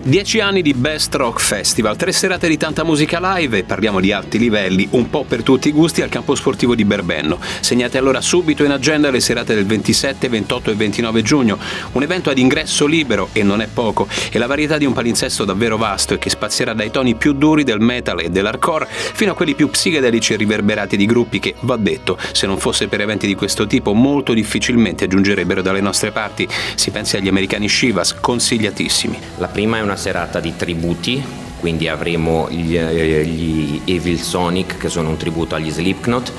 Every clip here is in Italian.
Dieci anni di Best Rock Festival, tre serate di tanta musica live e parliamo di alti livelli, un po' per tutti i gusti al campo sportivo di Berbenno. Segnate allora subito in agenda le serate del 27, 28 e 29 giugno, un evento ad ingresso libero e non è poco, e la varietà di un palinsesto davvero vasto e che spazierà dai toni più duri del metal e dell'hardcore fino a quelli più psichedelici e riverberati di gruppi che, va detto, se non fosse per eventi di questo tipo molto difficilmente aggiungerebbero dalle nostre parti. Si pensi agli americani Shivas, consigliatissimi. La prima è una serata di tributi, quindi avremo gli, eh, gli Evil Sonic che sono un tributo agli Slipknot,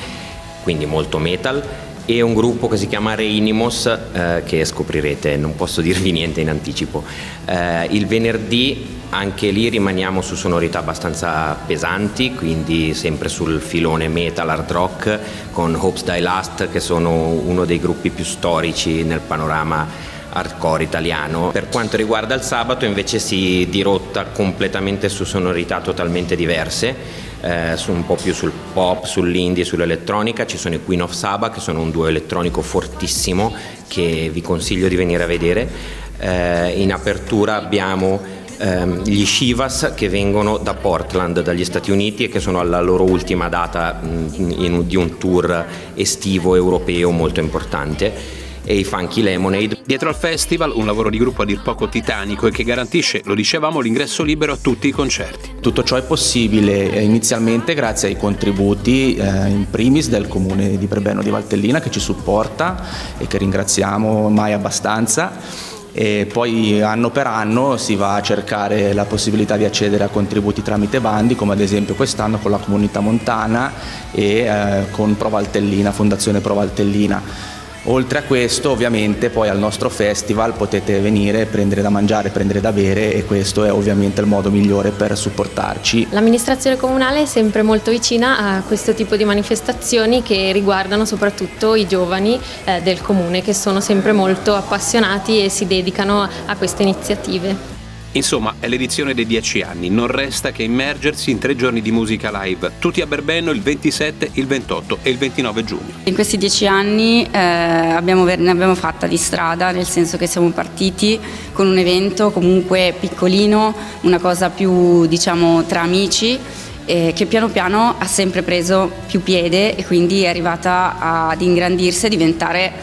quindi molto metal, e un gruppo che si chiama Reinimos eh, che scoprirete, non posso dirvi niente in anticipo. Eh, il venerdì anche lì rimaniamo su sonorità abbastanza pesanti, quindi sempre sul filone metal hard rock con Hopes Die Last che sono uno dei gruppi più storici nel panorama hardcore italiano. Per quanto riguarda il sabato invece si dirotta completamente su sonorità totalmente diverse, eh, un po' più sul pop, sull'indie, sull'elettronica, ci sono i Queen of Saba che sono un duo elettronico fortissimo che vi consiglio di venire a vedere. Eh, in apertura abbiamo ehm, gli Shivas che vengono da Portland, dagli Stati Uniti e che sono alla loro ultima data mh, in, di un tour estivo europeo molto importante e i Funky Lemonade. Dietro al festival un lavoro di gruppo a dir poco titanico e che garantisce, lo dicevamo, l'ingresso libero a tutti i concerti. Tutto ciò è possibile eh, inizialmente grazie ai contributi eh, in primis del comune di Brebenno di Valtellina che ci supporta e che ringraziamo mai abbastanza e poi anno per anno si va a cercare la possibilità di accedere a contributi tramite bandi come ad esempio quest'anno con la comunità montana e eh, con Provaltellina, Fondazione Provaltellina. Oltre a questo ovviamente poi al nostro festival potete venire, prendere da mangiare, prendere da bere e questo è ovviamente il modo migliore per supportarci. L'amministrazione comunale è sempre molto vicina a questo tipo di manifestazioni che riguardano soprattutto i giovani eh, del comune che sono sempre molto appassionati e si dedicano a queste iniziative. Insomma, è l'edizione dei dieci anni, non resta che immergersi in tre giorni di musica live, tutti a Berbenno il 27, il 28 e il 29 giugno. In questi dieci anni eh, abbiamo, ne abbiamo fatta di strada, nel senso che siamo partiti con un evento comunque piccolino, una cosa più diciamo tra amici eh, che piano piano ha sempre preso più piede e quindi è arrivata ad ingrandirsi e diventare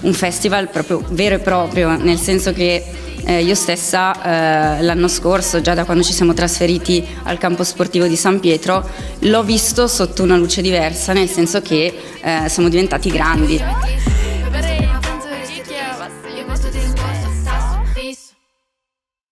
un festival proprio vero e proprio, nel senso che eh, io stessa eh, l'anno scorso, già da quando ci siamo trasferiti al campo sportivo di San Pietro, l'ho visto sotto una luce diversa, nel senso che eh, siamo diventati grandi.